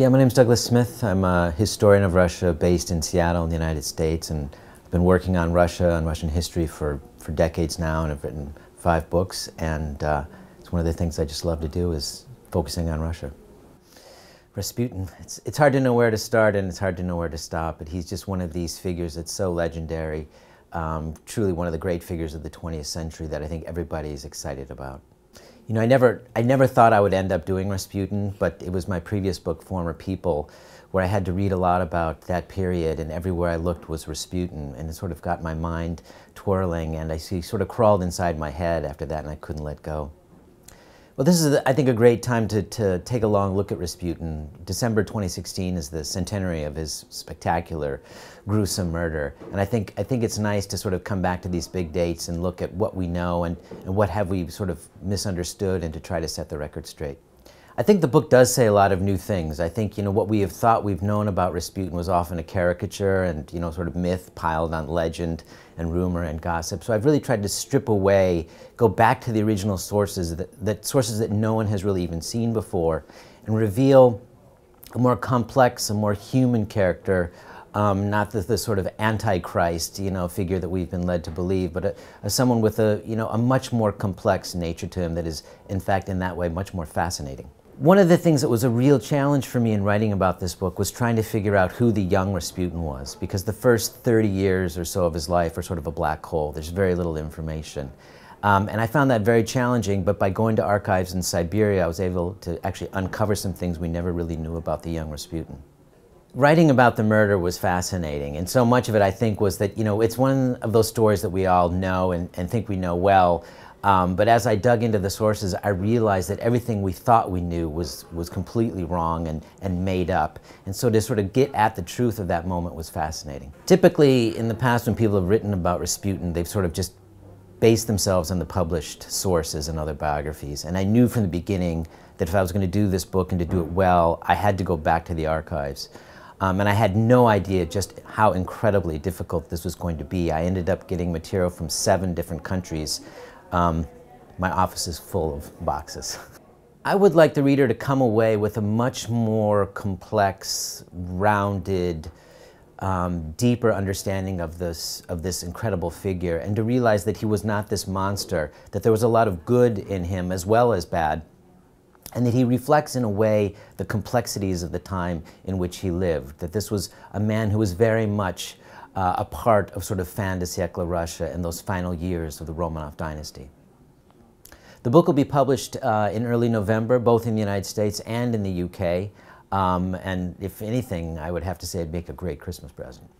Yeah, my name is Douglas Smith. I'm a historian of Russia based in Seattle in the United States and I've been working on Russia and Russian history for, for decades now and I've written five books and uh, it's one of the things I just love to do is focusing on Russia. Rasputin, it's, it's hard to know where to start and it's hard to know where to stop, but he's just one of these figures that's so legendary, um, truly one of the great figures of the 20th century that I think everybody is excited about. You know, I never, I never thought I would end up doing Rasputin, but it was my previous book, Former People, where I had to read a lot about that period, and everywhere I looked was Rasputin, and it sort of got my mind twirling, and I see, sort of crawled inside my head after that, and I couldn't let go. Well, this is, I think, a great time to, to take a long look at Rasputin. December 2016 is the centenary of his spectacular, gruesome murder. And I think, I think it's nice to sort of come back to these big dates and look at what we know and, and what have we sort of misunderstood and to try to set the record straight. I think the book does say a lot of new things. I think, you know, what we have thought we've known about Rasputin was often a caricature and, you know, sort of myth piled on legend and rumor and gossip. So I've really tried to strip away, go back to the original sources, that, that sources that no one has really even seen before, and reveal a more complex, a more human character um, not the, the, sort of antichrist, you know, figure that we've been led to believe, but a, a, someone with a, you know, a much more complex nature to him that is, in fact, in that way, much more fascinating. One of the things that was a real challenge for me in writing about this book was trying to figure out who the young Rasputin was, because the first 30 years or so of his life are sort of a black hole. There's very little information. Um, and I found that very challenging, but by going to archives in Siberia, I was able to actually uncover some things we never really knew about the young Rasputin. Writing about the murder was fascinating, and so much of it, I think, was that, you know, it's one of those stories that we all know and, and think we know well, um, but as I dug into the sources, I realized that everything we thought we knew was, was completely wrong and, and made up. And so to sort of get at the truth of that moment was fascinating. Typically, in the past, when people have written about Rasputin, they've sort of just based themselves on the published sources and other biographies. And I knew from the beginning that if I was going to do this book and to do it well, I had to go back to the archives. Um, and I had no idea just how incredibly difficult this was going to be. I ended up getting material from seven different countries um, my office is full of boxes. I would like the reader to come away with a much more complex, rounded, um, deeper understanding of this, of this incredible figure and to realize that he was not this monster, that there was a lot of good in him as well as bad, and that he reflects in a way the complexities of the time in which he lived, that this was a man who was very much uh, a part of sort of fin de siècle Russia in those final years of the Romanov dynasty. The book will be published uh, in early November, both in the United States and in the UK. Um, and if anything, I would have to say it'd make a great Christmas present.